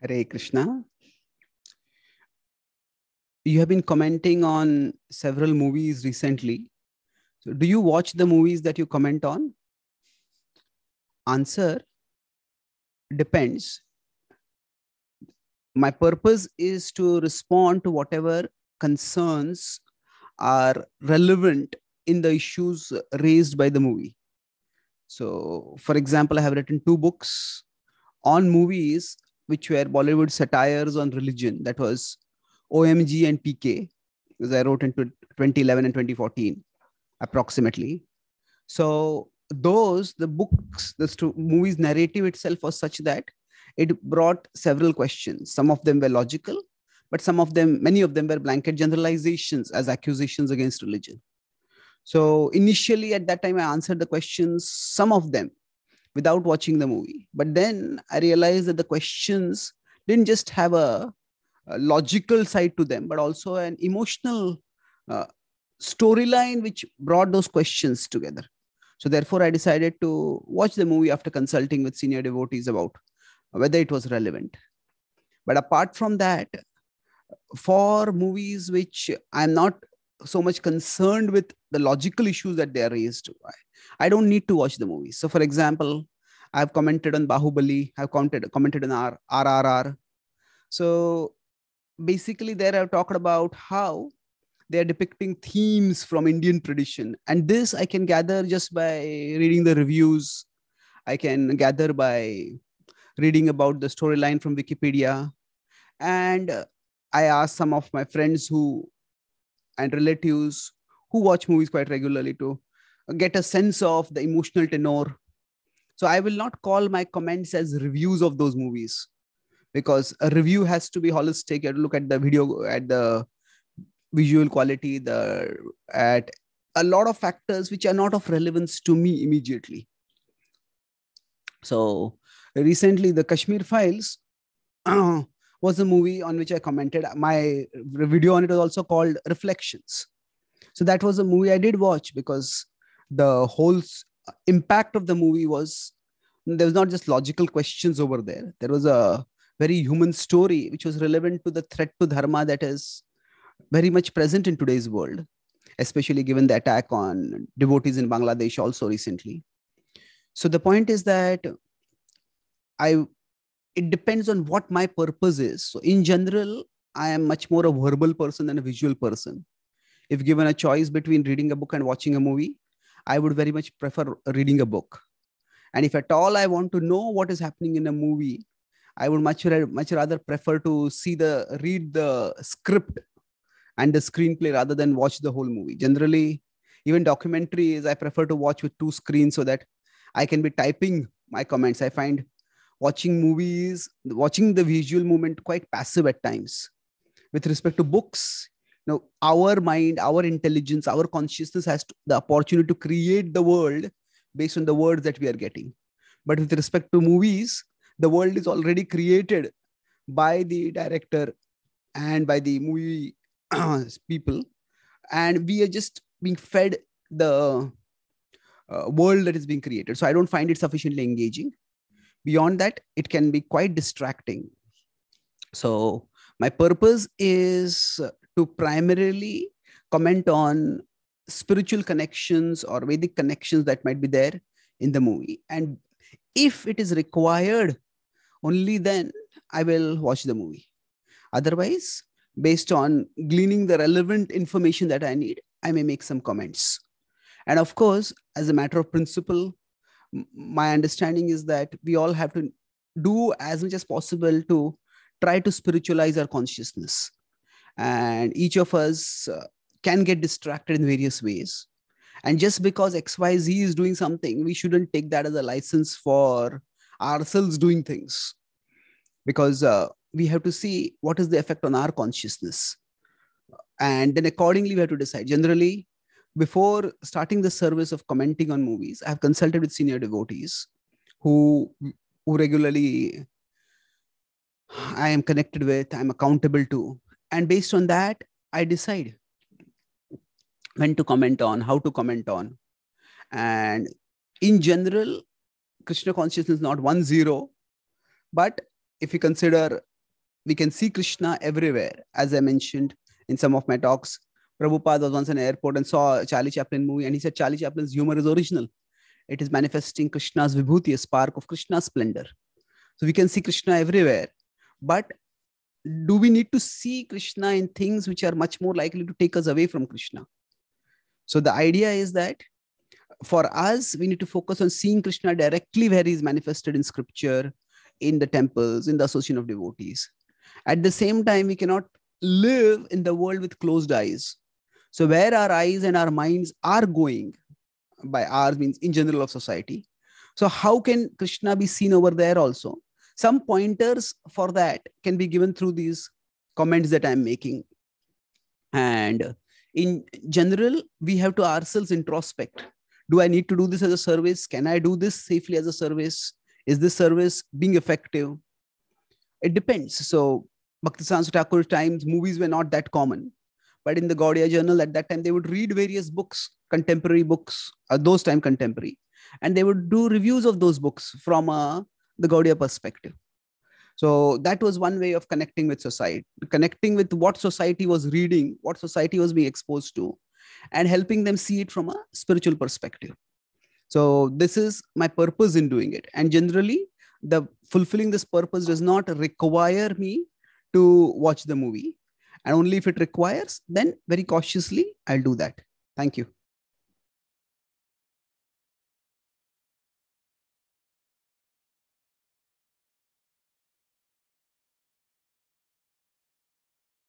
Hare Krishna. You have been commenting on several movies recently. So, do you watch the movies that you comment on? Answer depends. My purpose is to respond to whatever concerns are relevant in the issues raised by the movie. So, for example, I have written two books on movies which were Bollywood satires on religion. That was OMG and PK, because I wrote into 2011 and 2014, approximately. So those, the books, the sto- movie's narrative itself was such that it brought several questions. Some of them were logical, but some of them, many of them were blanket generalizations as accusations against religion. So initially at that time, I answered the questions, some of them without watching the movie. But then I realized that the questions didn't just have a, a logical side to them, but also an emotional uh, storyline which brought those questions together. So therefore, I decided to watch the movie after consulting with senior devotees about whether it was relevant. But apart from that, for movies which I'm not so much concerned with the logical issues that they are raised, I don't need to watch the movie. So, for example, I've commented on Bahubali, I've commented commented on R, RRR. So, basically, there I've talked about how they are depicting themes from Indian tradition, and this I can gather just by reading the reviews. I can gather by reading about the storyline from Wikipedia, and I asked some of my friends who and relatives who watch movies quite regularly to get a sense of the emotional tenor. So I will not call my comments as reviews of those movies because a review has to be holistic. You have to look at the video, at the visual quality, the at a lot of factors which are not of relevance to me immediately. So recently, the Kashmir Files uh, was a movie on which I commented. My video on it was also called Reflections. So that was a movie I did watch because the whole impact of the movie was there was not just logical questions over there there was a very human story which was relevant to the threat to dharma that is very much present in today's world especially given the attack on devotees in bangladesh also recently so the point is that i it depends on what my purpose is so in general i am much more a verbal person than a visual person if given a choice between reading a book and watching a movie I would very much prefer reading a book. And if at all I want to know what is happening in a movie, I would much, much rather prefer to see the read the script and the screenplay rather than watch the whole movie. Generally, even documentaries, I prefer to watch with two screens so that I can be typing my comments. I find watching movies, watching the visual movement quite passive at times. With respect to books, now our mind our intelligence our consciousness has to, the opportunity to create the world based on the words that we are getting. But with respect to movies the world is already created by the director and by the movie people. And we are just being fed the uh, world that is being created. So i don't find it sufficiently engaging beyond that it can be quite distracting so my purpose is to primarily comment on spiritual connections or Vedic connections that might be there in the movie. And if it is required, only then I will watch the movie. Otherwise, based on gleaning the relevant information that I need, I may make some comments. And of course, as a matter of principle, my understanding is that we all have to do as much as possible to try to spiritualize our consciousness. And each of us uh, can get distracted in various ways. And just because xyz is doing something we shouldn't take that as a license for ourselves doing things. Because uh, we have to see what is the effect on our consciousness. And then accordingly we have to decide. Generally before starting the service of commenting on movies i have consulted with senior devotees who who regularly i am connected with i'm accountable to and based on that i decide when to comment on how to comment on and in general krishna consciousness is not one zero but if you consider we can see Krishna everywhere. As I mentioned in some of my talks, Prabhupada was once in an airport and saw a Charlie Chaplin movie, and he said Charlie Chaplin's humor is original. It is manifesting Krishna's vibhuti, a spark of Krishna's splendor. So we can see Krishna everywhere. But do we need to see Krishna in things which are much more likely to take us away from Krishna? So the idea is that for us, we need to focus on seeing Krishna directly where he is manifested in scripture, in the temples, in the association of devotees. At the same time, we cannot live in the world with closed eyes. So, where our eyes and our minds are going, by ours means in general of society. So, how can Krishna be seen over there also? Some pointers for that can be given through these comments that I'm making. And in general, we have to ourselves introspect. Do I need to do this as a service? Can I do this safely as a service? Is this service being effective? It depends. So, Bhaktisiddhanta Thakur times, movies were not that common. But in the Gaudiya Journal at that time, they would read various books, contemporary books, uh, those time contemporary, and they would do reviews of those books from uh, the Gaudiya perspective. So that was one way of connecting with society, connecting with what society was reading, what society was being exposed to, and helping them see it from a spiritual perspective. So this is my purpose in doing it. And generally, the fulfilling this purpose does not require me to watch the movie and only if it requires then very cautiously i'll do that. Thank you